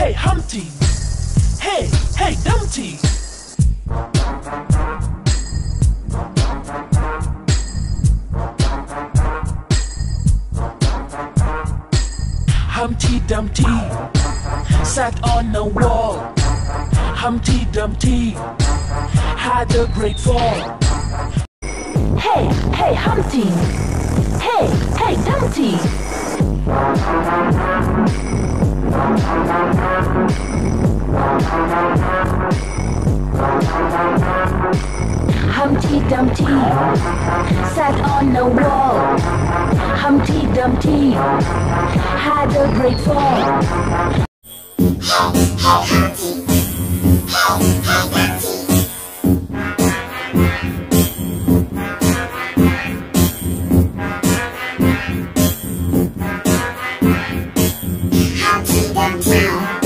hey Humpty, hey, hey Dumpty. Humpty Dumpty sat on the wall. Humpty Dumpty had a great fall. Hey, hey, Humpty. Hey, hey, Dumpty. Humpty Dumpty sat on the wall. Humpty Dumpty had a great fall. Humpty Dumpty